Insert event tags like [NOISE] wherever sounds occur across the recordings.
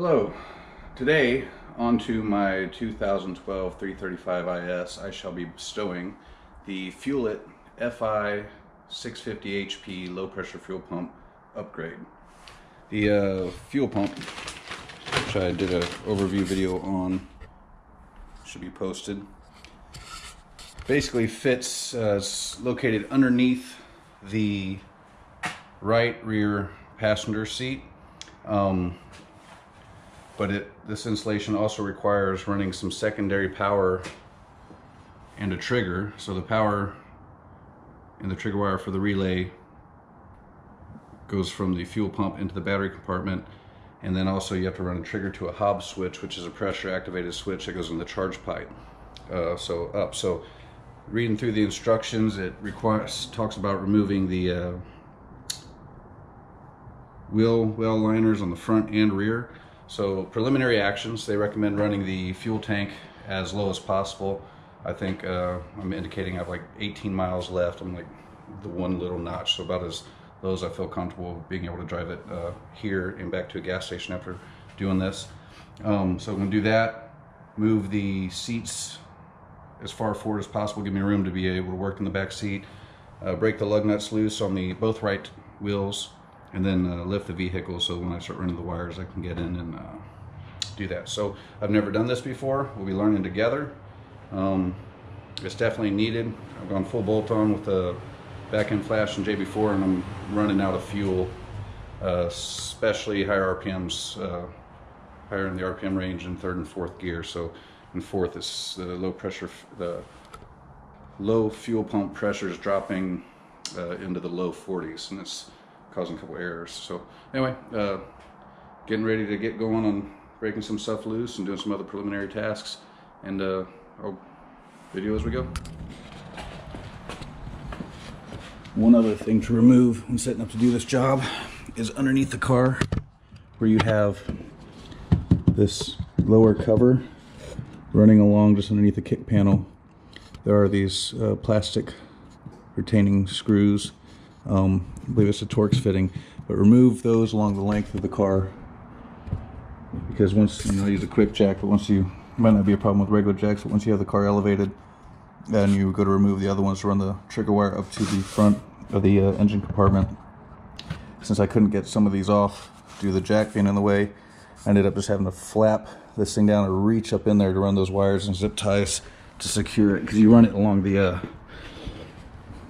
Hello. Today, onto my 2012 335 IS, I shall be bestowing the Fuel-It FI 650 HP low pressure fuel pump upgrade. The uh, fuel pump, which I did an overview video on, should be posted. Basically fits, uh, located underneath the right rear passenger seat. Um, but it, this installation also requires running some secondary power and a trigger. So the power and the trigger wire for the relay goes from the fuel pump into the battery compartment. And then also you have to run a trigger to a Hobbs switch, which is a pressure activated switch that goes in the charge pipe. Uh, so up. So reading through the instructions, it requires talks about removing the uh, wheel well liners on the front and rear. So preliminary actions, they recommend running the fuel tank as low as possible. I think uh, I'm indicating I have like 18 miles left. I'm like the one little notch, so about as low as I feel comfortable being able to drive it uh, here and back to a gas station after doing this. Um, so I'm gonna do that, move the seats as far forward as possible, give me room to be able to work in the back seat, uh, break the lug nuts loose on the both right wheels, and then uh, lift the vehicle so when I start running the wires I can get in and uh, do that. So I've never done this before. We'll be learning together. Um, it's definitely needed. I've gone full bolt on with the back end flash and JB4 and I'm running out of fuel, uh, especially higher RPMs, uh, higher in the RPM range in third and fourth gear. So in fourth is the low pressure, the low fuel pump pressure is dropping uh, into the low 40s and it's causing a couple errors. So anyway, uh, getting ready to get going on breaking some stuff loose and doing some other preliminary tasks. And uh, I'll video as we go. One other thing to remove when setting up to do this job is underneath the car where you have this lower cover running along just underneath the kick panel. There are these uh, plastic retaining screws um, I believe it's a Torx fitting, but remove those along the length of the car because once, you know, I use a quick jack, but once you, might not be a problem with regular jacks, but once you have the car elevated, then you go to remove the other ones to run the trigger wire up to the front of the uh, engine compartment. Since I couldn't get some of these off due to the jack being in the way, I ended up just having to flap this thing down and reach up in there to run those wires and zip ties to secure it because you run it along the uh,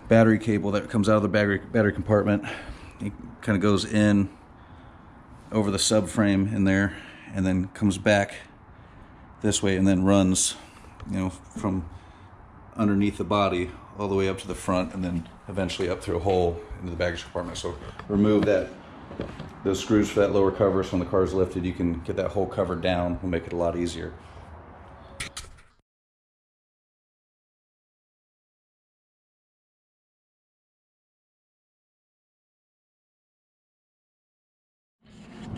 battery cable that comes out of the battery, battery compartment. It kind of goes in over the subframe in there and then comes back this way and then runs, you know, from underneath the body all the way up to the front and then eventually up through a hole into the baggage compartment. So remove that those screws for that lower cover so when the car is lifted you can get that whole cover down will make it a lot easier.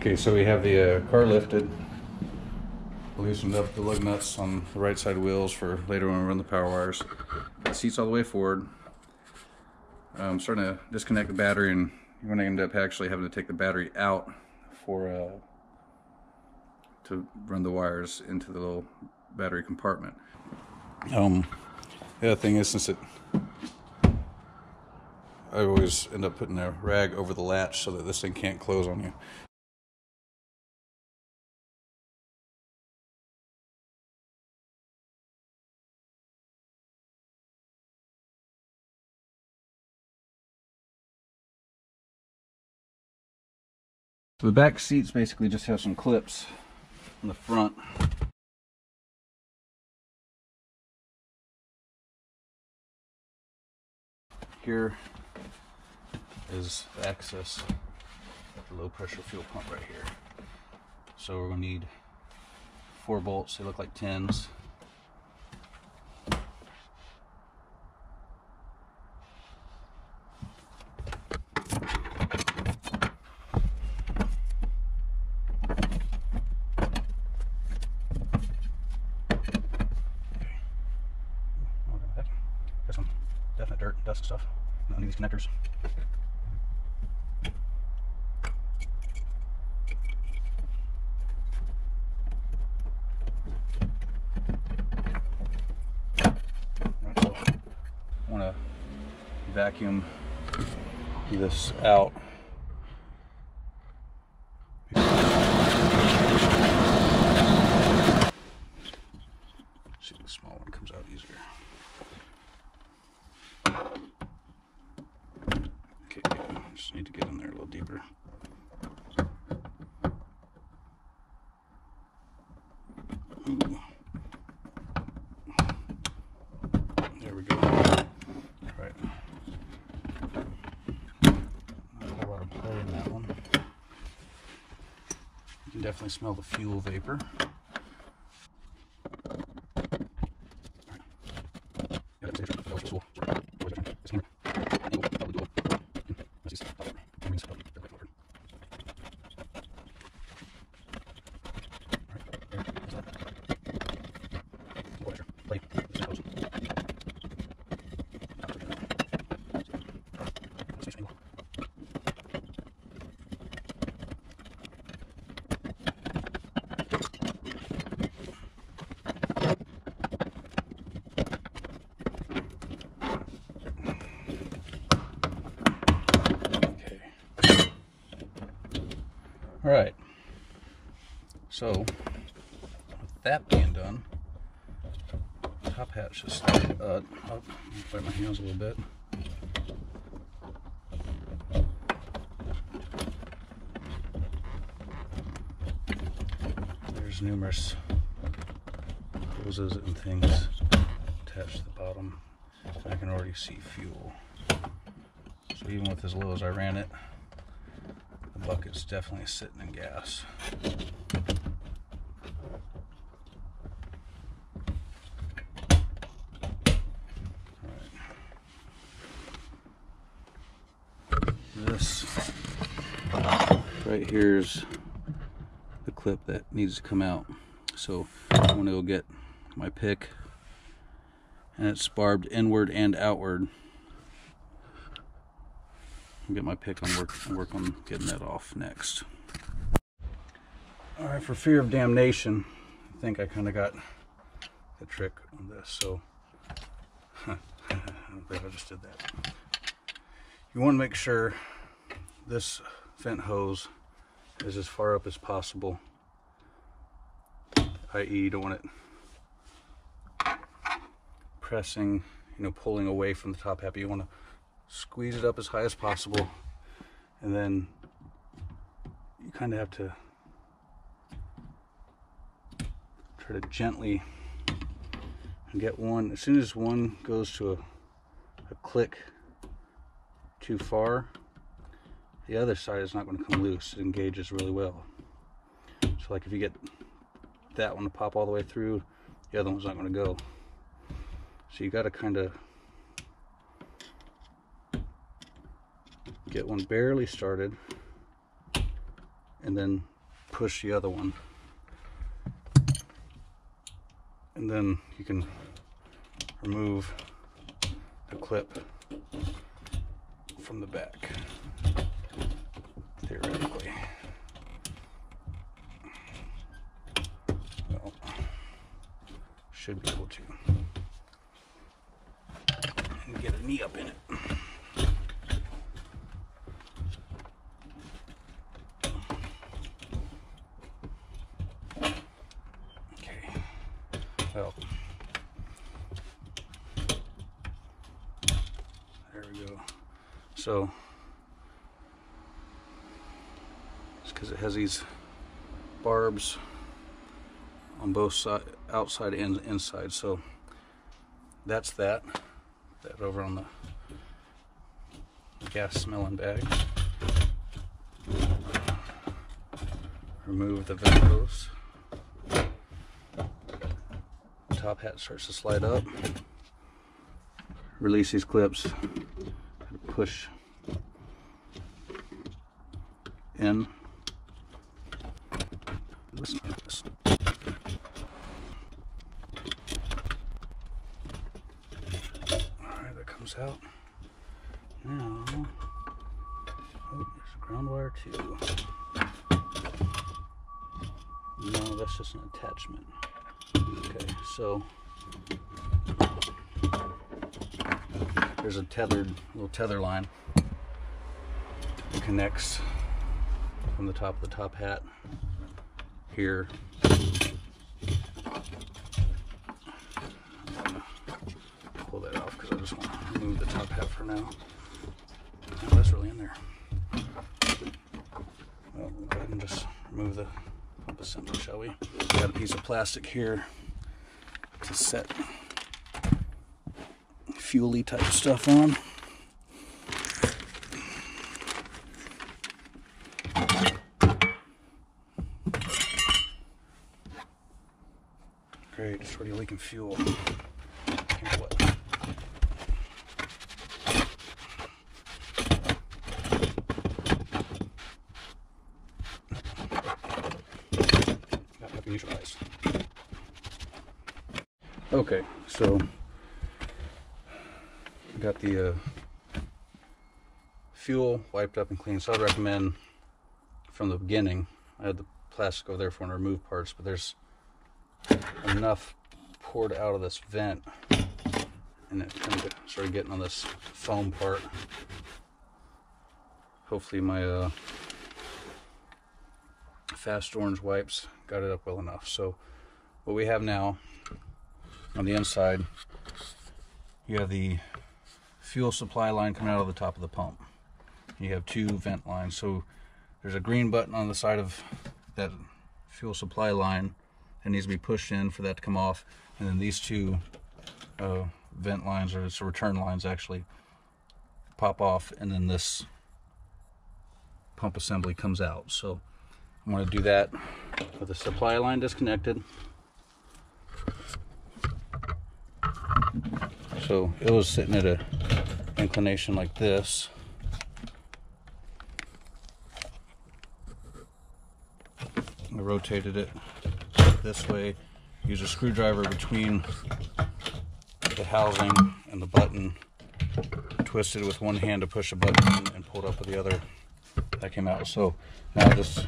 Okay, so we have the uh, car lifted, loosened up the lug nuts on the right side wheels for later when we run the power wires. Seats all the way forward. I'm starting to disconnect the battery and you're going to end up actually having to take the battery out for uh, to run the wires into the little battery compartment. Um, the other thing is since it I always end up putting a rag over the latch so that this thing can't close on you. So the back seats basically just have some clips on the front. Here is the access the low pressure fuel pump right here. So we're gonna need four bolts, they look like 10s. Vacuum this out. See the small one comes out easier. Okay, just need to get in there a little deeper. Ooh. There we go. Right. Not a whole lot of play in that one. You can definitely smell the fuel vapor. So, with that being done, top hat should slide. Uh, I'll wipe my hands a little bit. There's numerous hoses and things attached to the bottom. I can already see fuel. So even with as low as I ran it, the bucket's definitely sitting in gas. Alright. This right here is the clip that needs to come out. So I'm gonna go get my pick and it's barbed inward and outward. I'll get my pick and work, work on getting that off next. All right, for fear of damnation, I think I kind of got the trick on this. So [LAUGHS] I think I just did that. You want to make sure this vent hose is as far up as possible, i.e. you don't want it pressing, you know, pulling away from the top half. You want to squeeze it up as high as possible, and then you kind of have to try to gently get one. As soon as one goes to a, a click too far, the other side is not going to come loose. It engages really well. So, like if you get that one to pop all the way through, the other one's not going to go. So you got to kind of get one barely started and then push the other one. And then you can remove the clip from the back, theoretically. Well, should be able to. Get a knee up in it. Well, there we go. So, it's because it has these barbs on both side, outside and inside. So that's that. That over on the gas smelling bag. Remove the vent hose top hat starts to slide up. Release these clips, push in. Alright, that comes out. Now, oh, there's a ground wire too. No, that's just an attachment. Okay, so there's a tethered little tether line that connects from the top of the top hat here. pull that off because I just want to remove the top hat for now. Oh, that's really in there. Well, we'll go ahead and just remove the pump assembly, shall we? Got a piece of plastic here to set fuely type stuff on. Great, it's already leaking fuel. What? Okay, so got the uh, fuel wiped up and clean. So I'd recommend from the beginning, I had the plastic over there for to remove parts, but there's enough poured out of this vent and it kind of started getting on this foam part. Hopefully my uh, fast orange wipes got it up well enough. So what we have now on the inside, you have the fuel supply line coming out of the top of the pump. You have two vent lines. So there's a green button on the side of that fuel supply line that needs to be pushed in for that to come off. And then these two uh, vent lines, or return lines actually, pop off and then this pump assembly comes out. So I'm going to do that with the supply line disconnected. So it was sitting at an inclination like this. I rotated it this way. Use a screwdriver between the housing and the button. Twisted with one hand to push a button and pulled up with the other. That came out. So now just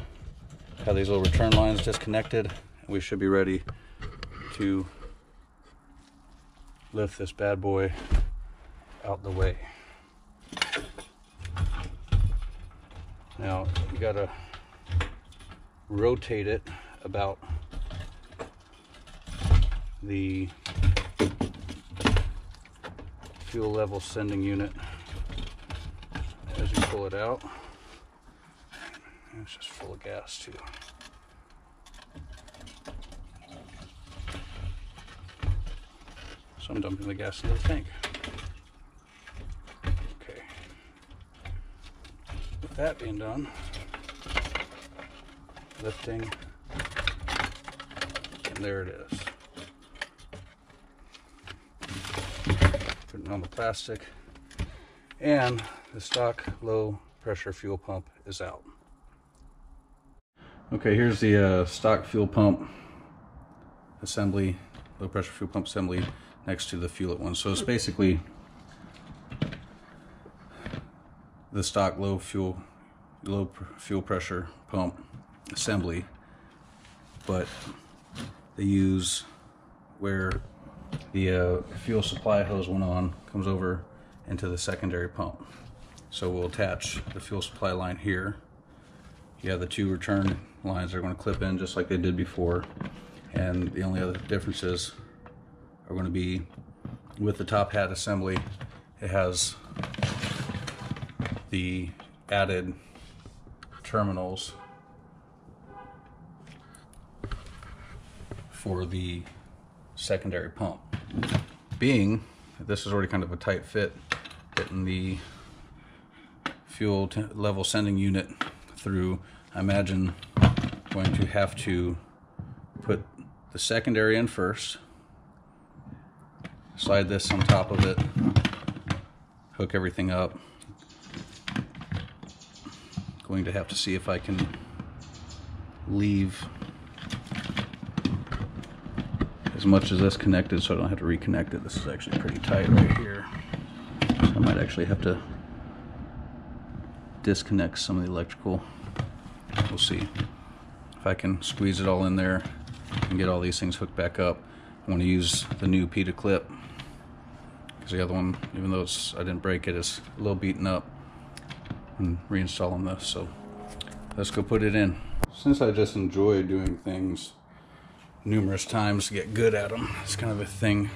have these little return lines disconnected. We should be ready to lift this bad boy out the way. Now you gotta rotate it about the fuel level sending unit as you pull it out. It's just full of gas too. So I'm dumping the gas into the tank. Okay. With that being done, lifting, and there it is. Putting on the plastic, and the stock low pressure fuel pump is out. Okay, here's the uh, stock fuel pump assembly, low pressure fuel pump assembly next to the Fuel-It one. So it's basically the stock low fuel low fuel pressure pump assembly, but they use where the uh, fuel supply hose went on comes over into the secondary pump. So we'll attach the fuel supply line here. You have the two return lines that are going to clip in just like they did before. And the only other differences are going to be with the top hat assembly. It has the added terminals for the secondary pump. Being this is already kind of a tight fit, getting the fuel level sending unit through, I imagine going to have to put the secondary in first, slide this on top of it, hook everything up. Going to have to see if I can leave as much as this connected so I don't have to reconnect it. This is actually pretty tight right here. So I might actually have to disconnect some of the electrical. We'll see if I can squeeze it all in there and get all these things hooked back up. I want to use the new Pita clip because the other one, even though it's I didn't break it, is a little beaten up. And reinstalling this, so let's go put it in. Since I just enjoy doing things numerous times to get good at them, it's kind of a thing.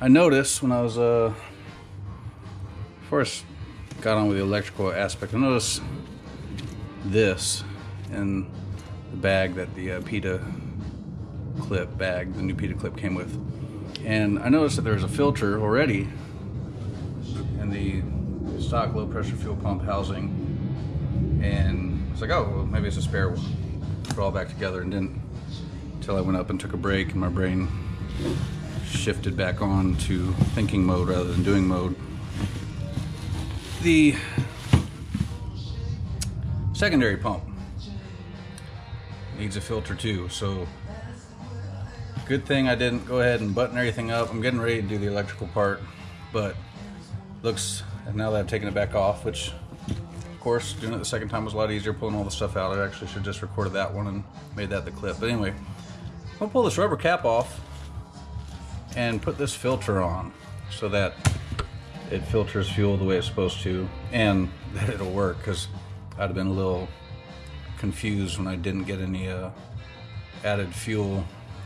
I noticed when I was uh first got on with the electrical aspect, I noticed this in the bag that the uh, PETA clip bag, the new PETA clip came with. And I noticed that there's a filter already in the stock low pressure fuel pump housing. And it's like, oh, well, maybe it's a spare one. Put it all back together and didn't until I went up and took a break and my brain shifted back on to thinking mode rather than doing mode. The secondary pump needs a filter too, so good thing I didn't go ahead and button everything up. I'm getting ready to do the electrical part, but looks, and now that I've taken it back off, which of course doing it the second time was a lot easier pulling all the stuff out. I actually should just recorded that one and made that the clip. But anyway, I'm gonna pull this rubber cap off and put this filter on so that it filters fuel the way it's supposed to and [LAUGHS] that it'll work because I'd have been a little confused when I didn't get any uh, added fuel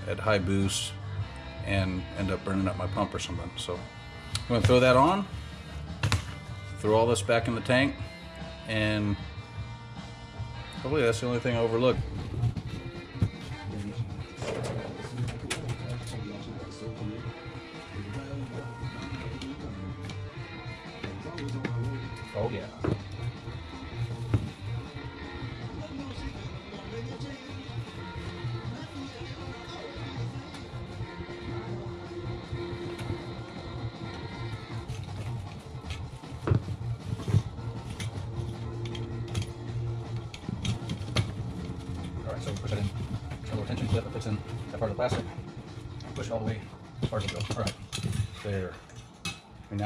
at high boost and end up burning up my pump or something. So I'm gonna throw that on, throw all this back in the tank, and hopefully that's the only thing I overlooked. Oh yeah.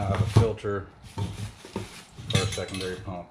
Now have a filter for our secondary pump,